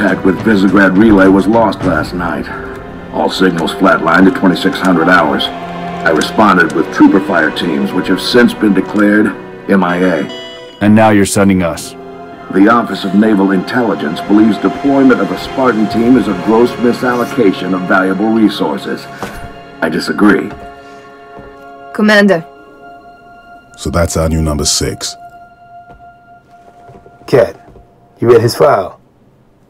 Contact with Visegrad Relay was lost last night. All signals flatlined at 2600 hours. I responded with trooper fire teams, which have since been declared MIA. And now you're sending us. The Office of Naval Intelligence believes deployment of a Spartan team is a gross misallocation of valuable resources. I disagree. Commander, So that's our new number six. Kat, you read his file?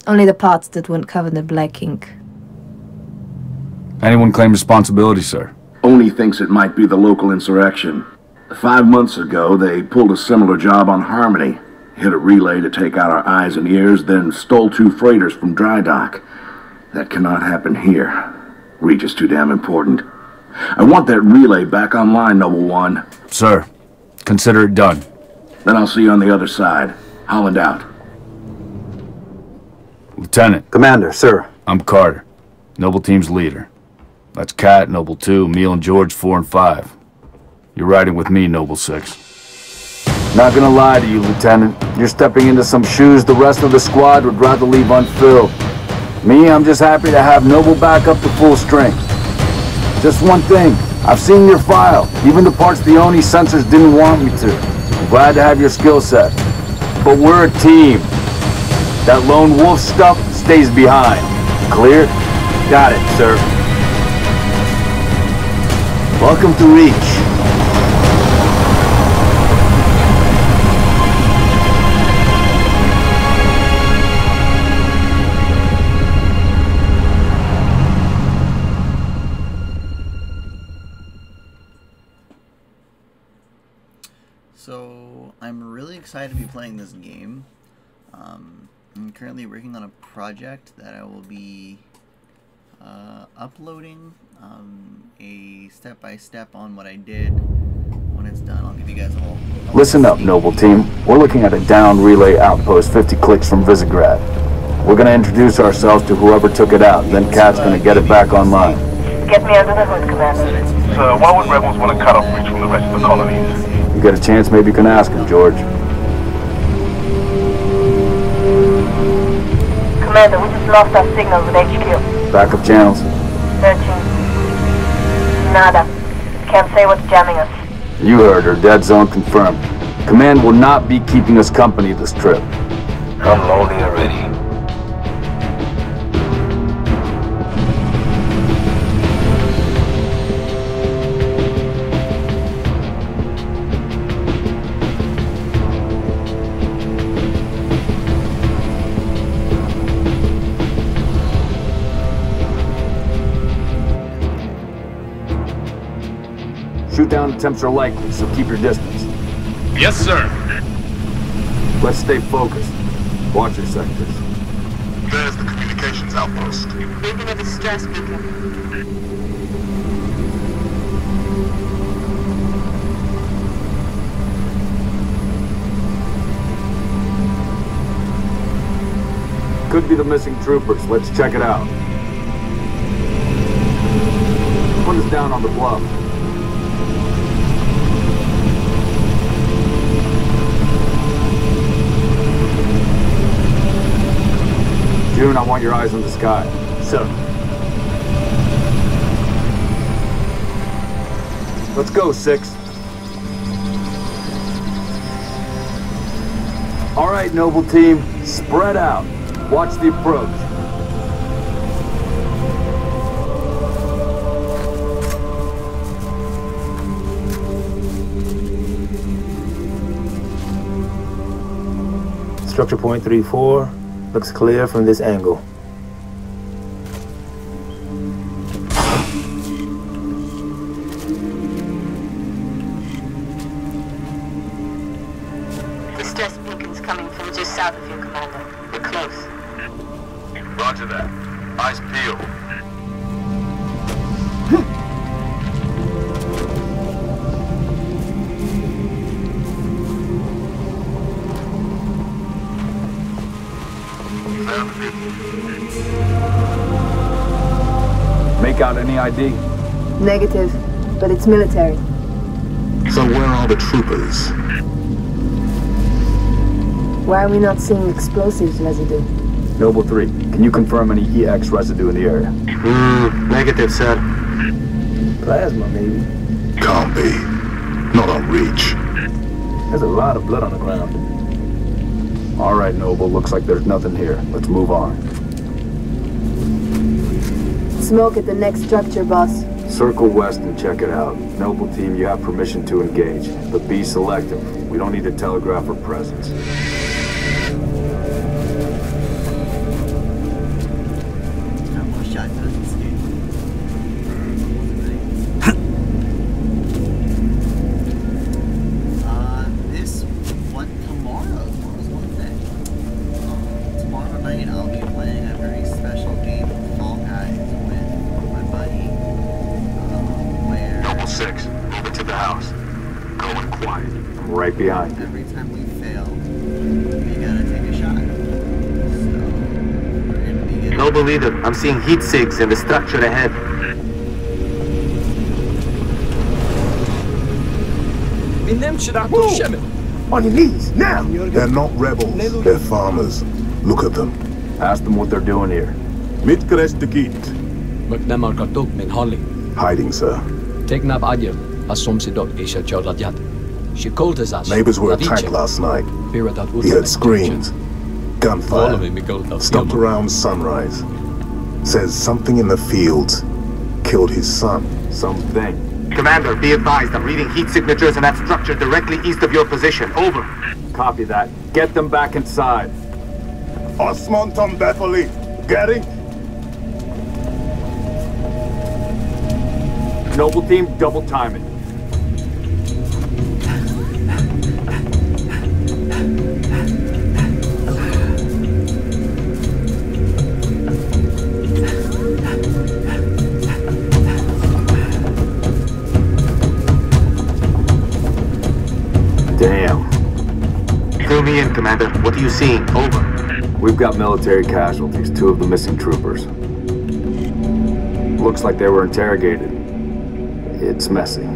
Only the parts that weren't covered in black ink. Anyone claim responsibility, sir? ONI thinks it might be the local insurrection. Five months ago, they pulled a similar job on Harmony. Hit a relay to take out our eyes and ears, then stole two freighters from dry dock. That cannot happen here. Reach is too damn important. I want that relay back online, Noble One. Sir, consider it done. Then I'll see you on the other side. Holland out. Lieutenant, Commander, sir. I'm Carter, Noble Team's leader. That's Kat, Noble 2, Emile and George 4 and 5. You're riding with me, Noble 6. Not gonna lie to you, Lieutenant. You're stepping into some shoes the rest of the squad would rather leave unfilled. Me, I'm just happy to have Noble back up to full strength. Just one thing, I've seen your file, even the parts the ONI censors didn't want me to. I'm glad to have your skill set. But we're a team. That lone wolf stuff stays behind. Clear? Got it, sir. Welcome to Reach. So I'm really excited to be playing this game. I'm currently working on a project that I will be uh, uploading um, a step by step on what I did. When it's done, I'll give you guys a little. Listen up, Noble. Team. We're looking at a down relay outpost 50 clicks from Visegrad. We're gonna introduce ourselves to whoever took it out, then Kat's gonna get it back online. Get me under the hood, Commander. So why would rebels want to cut off reach from the rest of the colonies? You get a chance, maybe you can ask him, George. Commander, we just lost our signal with HQ. Backup channels. Searching. Nada. Can't say what's jamming us. You heard her. Dead zone confirmed. Command will not be keeping us company this trip. I'm lonely already. Attempts are likely, so keep your distance. Yes, sir. Let's stay focused. Watch your sectors. There's the communications outpost. Reading a distress beacon. Could be the missing troopers. Let's check it out. One is down on the bluff. Jun, I want your eyes on the sky. Sir. Let's go, Six. All right, Noble Team, spread out. Watch the approach. Structure point three four looks clear from this angle. Make out any ID? Negative, but it's military. So where are the troopers? Why are we not seeing explosives, Residue? Noble 3, can you confirm any EX residue in the area? Hmm, negative, sir. Plasma, maybe. Can't be. Not on Reach. There's a lot of blood on the ground. All right, Noble, looks like there's nothing here. Let's move on. Smoke at the next structure, boss. Circle west and check it out. Noble team, you have permission to engage, but be selective. We don't need to telegraph our presence. Behind you. every time we fail, we gotta take a shot. So we're gonna be. Noble leader, I'm seeing heat sigs in the structure ahead. On your knees, now! They're not rebels. They're farmers. Look at them. Ask them what they're doing here. mit Mitkerestikit. McNamar katuk min Holly. Hiding, sir. Teknab Ayer, Asomsidot Isha Jordadyat. She called us as Neighbors were attacked last night. He heard screams. Gunfire. Stopped around sunrise. Says something in the fields killed his son. Something. Commander, be advised, I'm reading heat signatures in that structure directly east of your position. Over. Copy that. Get them back inside. Osman Tom Bethely. Getting? Noble team, double time it. Fill me in, Commander. What are you seeing? Over. We've got military casualties, two of the missing troopers. Looks like they were interrogated. It's messy.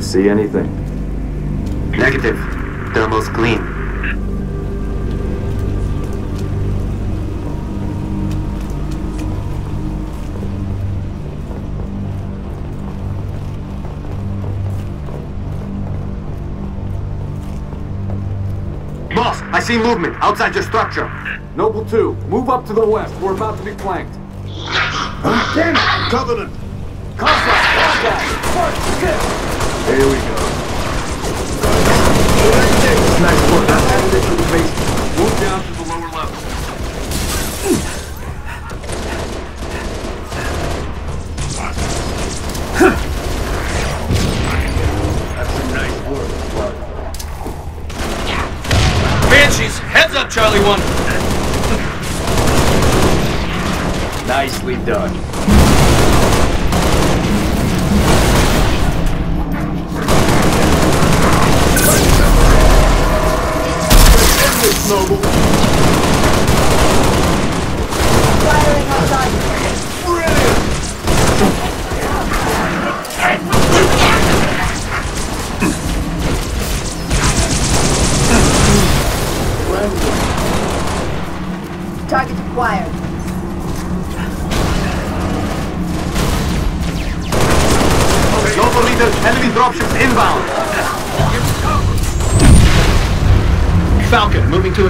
see watch see movement outside your structure. Noble 2, move up to the west. We're about to be flanked. Damn it! Covenant! Here we go.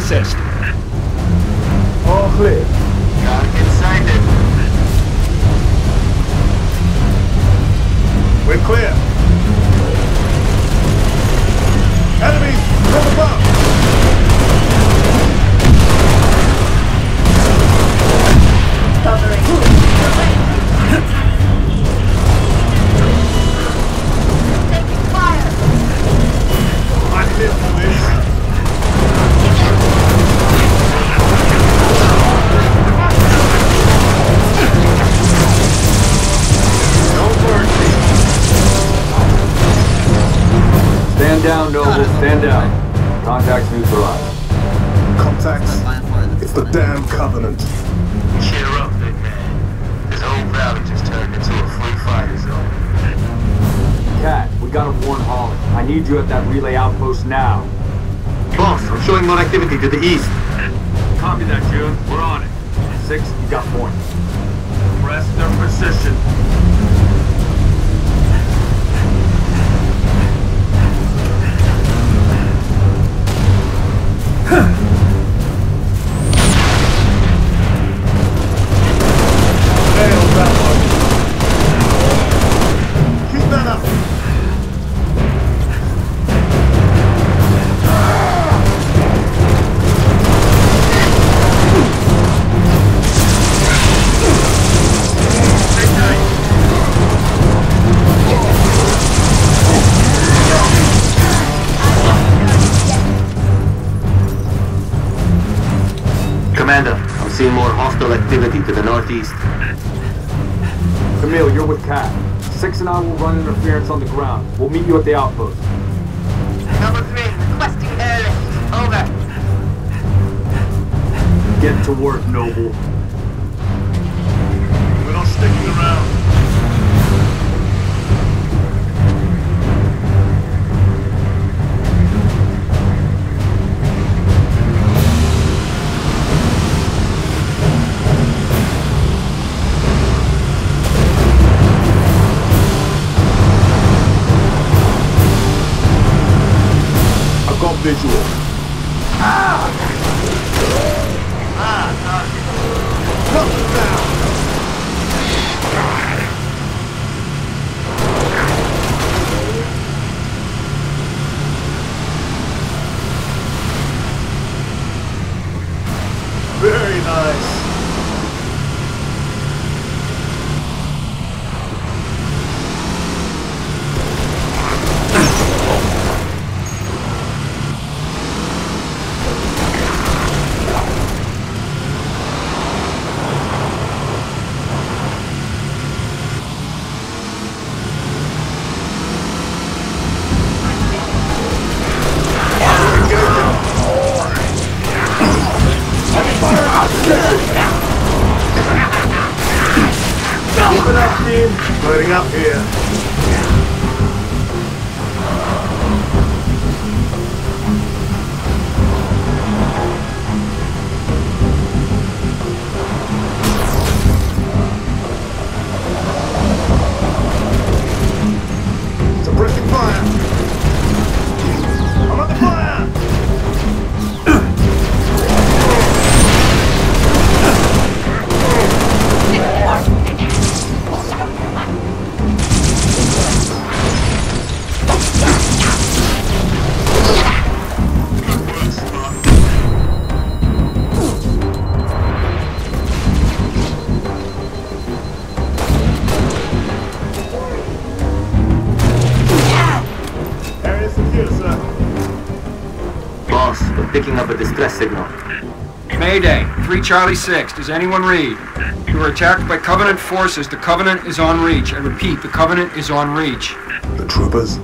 Assist. Boss, I'm showing more activity to the east. Copy that, Jun. We're on it. Six, you got point. Press their position. Nailed Commander, I'm seeing more hostile activity to the northeast. Camille, you're with Kat. Six and I will run interference on the ground. We'll meet you at the outpost. Number three, requesting airlift. Over. Get to work, Noble. We're not sticking around. Suppressing 3 Charlie 6. Does anyone read? We were attacked by Covenant forces. The Covenant is on reach. I repeat, the Covenant is on reach. The troopers?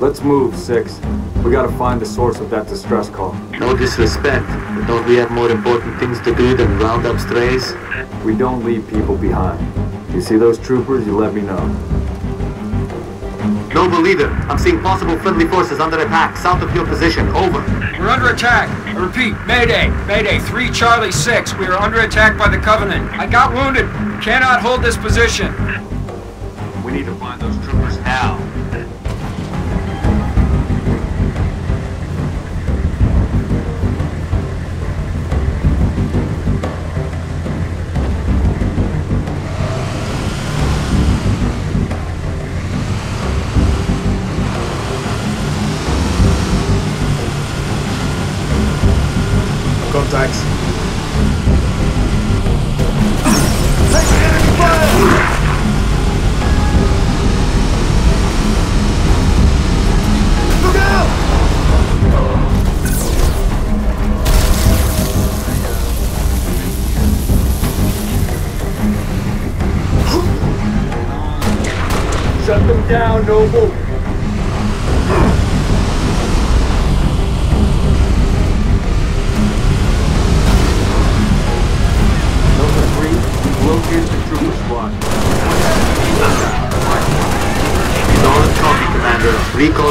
Let's move, Six. We gotta find the source of that distress call. No disrespect, but don't we have more important things to do than round up strays? We don't leave people behind. You see those troopers, you let me know. Noble leader, I'm seeing possible friendly forces under attack south of your position. Over. We're under attack. I repeat, Mayday, Mayday, 3 Charlie 6. We are under attack by the Covenant. I got wounded. Cannot hold this position. We need to find those troopers now.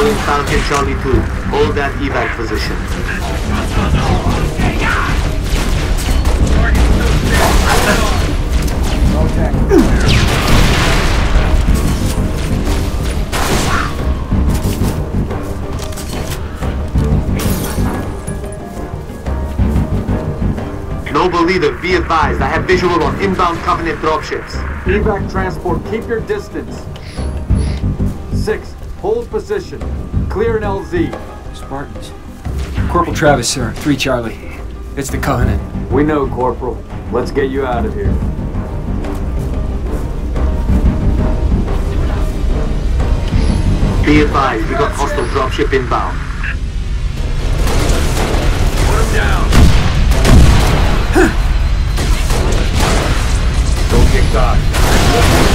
Recalling Falcon Charlie 2. Hold that evac position. Noble leader, be advised. I have visual on inbound Covenant dropships. Evac transport, keep your distance. Six, hold position. Clear an LZ. Spartans. Corporal Travis, sir. Three Charlie. It's the Covenant. We know, Corporal. Let's get you out of here. Be advised, we got hostile dropship inbound. Put him down. Don't get caught.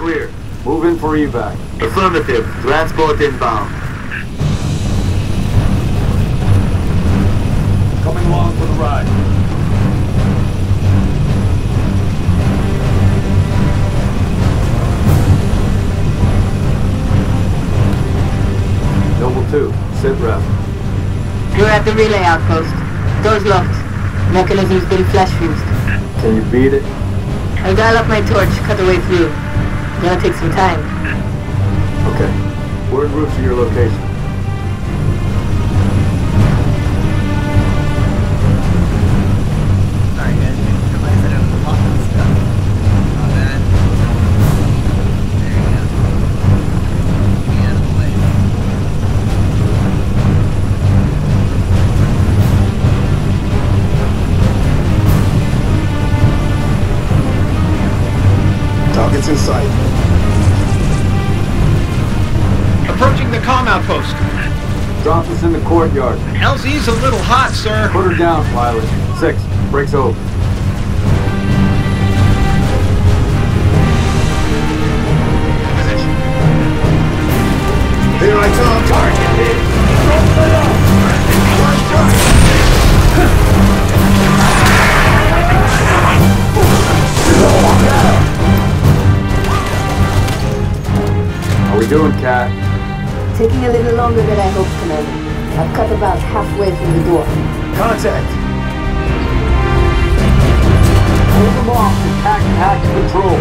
Clear. Move in for evac. Affirmative. Transport inbound. Coming along for the ride. Noble 2, sit rep. You're at the relay outpost. Doors locked. Mechanism's been flash fused. Can you beat it? I'll dial up my torch, cut the way through. Gonna take some time. Okay. We're en route to your location. Sorry Drop us in the courtyard. LZ's a little hot, sir. Put her down, pilot. Six, breaks over. Here I come. Target hit. How we doing, Kat? Taking a little longer than I hoped, Commander. I've cut about halfway through the door. Contact! Move them off and pack, pack control.